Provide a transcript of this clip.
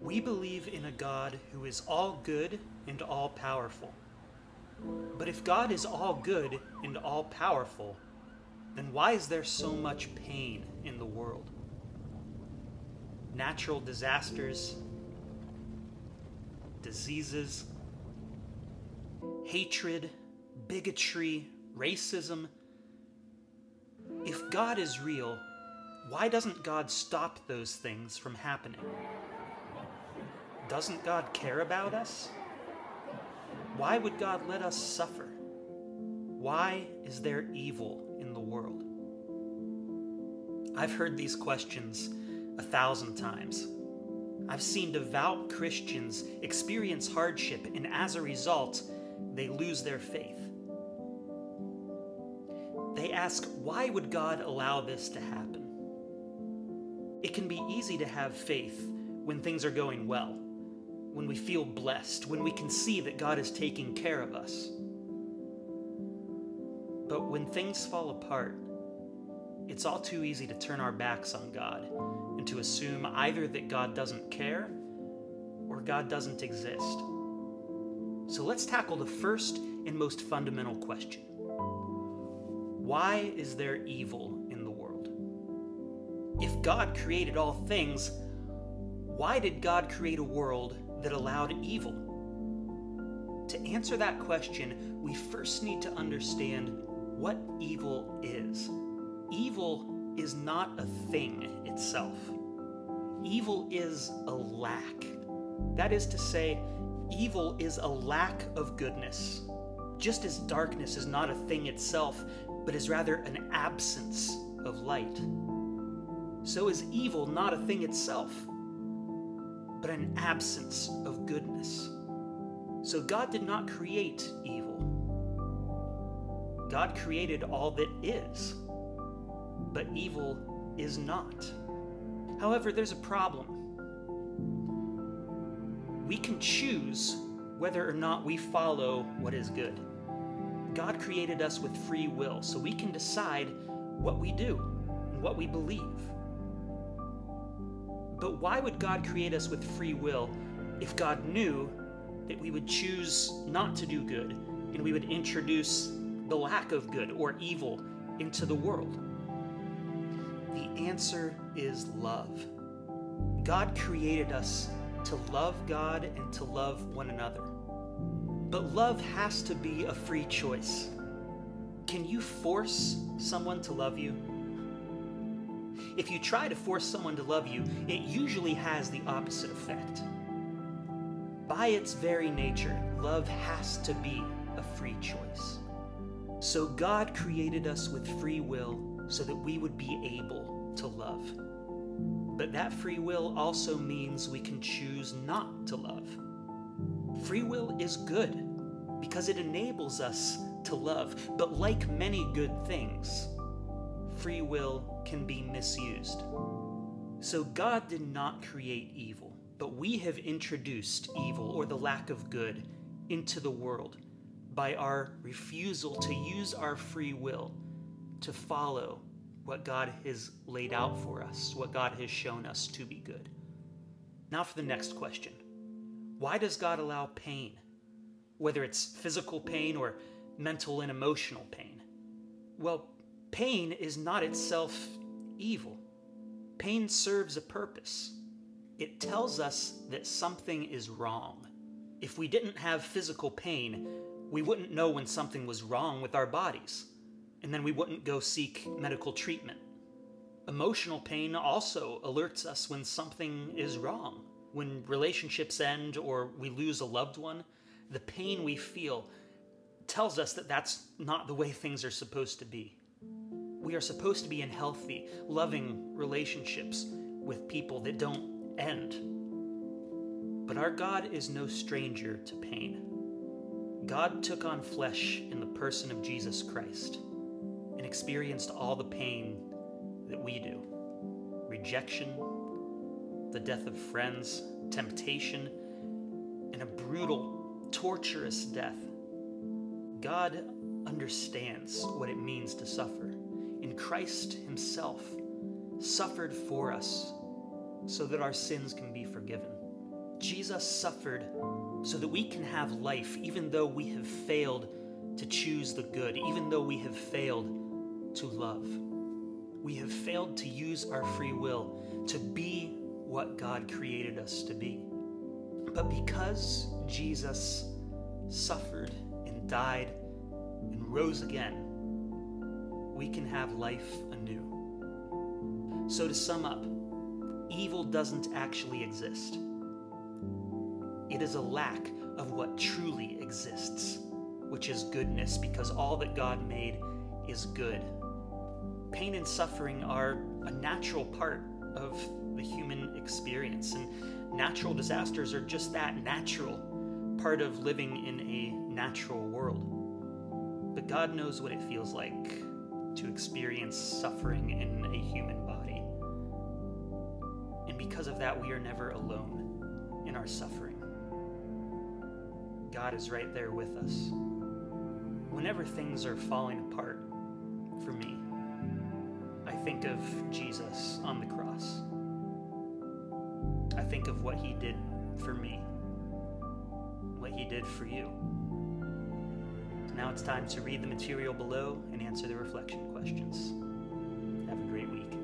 We believe in a God who is all good and all powerful. But if God is all good and all powerful, then why is there so much pain in the world? Natural disasters, diseases, hatred, bigotry, racism. If God is real, why doesn't God stop those things from happening? Doesn't God care about us? Why would God let us suffer? Why is there evil in the world? I've heard these questions a thousand times. I've seen devout Christians experience hardship, and as a result, they lose their faith. They ask, why would God allow this to happen? It can be easy to have faith when things are going well, when we feel blessed, when we can see that God is taking care of us. But when things fall apart, it's all too easy to turn our backs on God and to assume either that God doesn't care or God doesn't exist. So let's tackle the first and most fundamental question Why is there evil in the world? If God created all things, why did God create a world that allowed evil? To answer that question, we first need to understand what evil is. Evil is not a thing itself. Evil is a lack. That is to say, evil is a lack of goodness. Just as darkness is not a thing itself, but is rather an absence of light. So is evil not a thing itself, but an absence of goodness. So God did not create evil. God created all that is, but evil is not. However, there's a problem. We can choose whether or not we follow what is good. God created us with free will, so we can decide what we do and what we believe. But why would God create us with free will if God knew that we would choose not to do good and we would introduce the lack of good or evil into the world? The answer is love. God created us to love God and to love one another. But love has to be a free choice. Can you force someone to love you? If you try to force someone to love you, it usually has the opposite effect. By its very nature, love has to be a free choice. So God created us with free will so that we would be able to love. But that free will also means we can choose not to love. Free will is good because it enables us to love, but like many good things, free will can be misused. So God did not create evil, but we have introduced evil or the lack of good into the world by our refusal to use our free will to follow what God has laid out for us, what God has shown us to be good. Now, for the next question Why does God allow pain? Whether it's physical pain or mental and emotional pain. Well, pain is not itself evil. Pain serves a purpose. It tells us that something is wrong. If we didn't have physical pain, we wouldn't know when something was wrong with our bodies and then we wouldn't go seek medical treatment. Emotional pain also alerts us when something is wrong. When relationships end or we lose a loved one, the pain we feel tells us that that's not the way things are supposed to be. We are supposed to be in healthy, loving relationships with people that don't end. But our God is no stranger to pain. God took on flesh in the person of Jesus Christ and experienced all the pain that we do rejection, the death of friends, temptation, and a brutal, torturous death. God understands what it means to suffer, and Christ Himself suffered for us so that our sins can be forgiven. Jesus suffered so that we can have life, even though we have failed to choose the good, even though we have failed to love. We have failed to use our free will to be what God created us to be. But because Jesus suffered and died and rose again, we can have life anew. So, to sum up, evil doesn't actually exist. It is a lack of what truly exists, which is goodness, because all that God made is good. Pain and suffering are a natural part of the human experience, and natural disasters are just that natural part of living in a natural world. But God knows what it feels like to experience suffering in a human body. And because of that, we are never alone in our suffering. God is right there with us. Whenever things are falling apart for me, I think of Jesus on the cross. I think of what he did for me, what he did for you. Now it's time to read the material below and answer the reflection questions. Have a great week.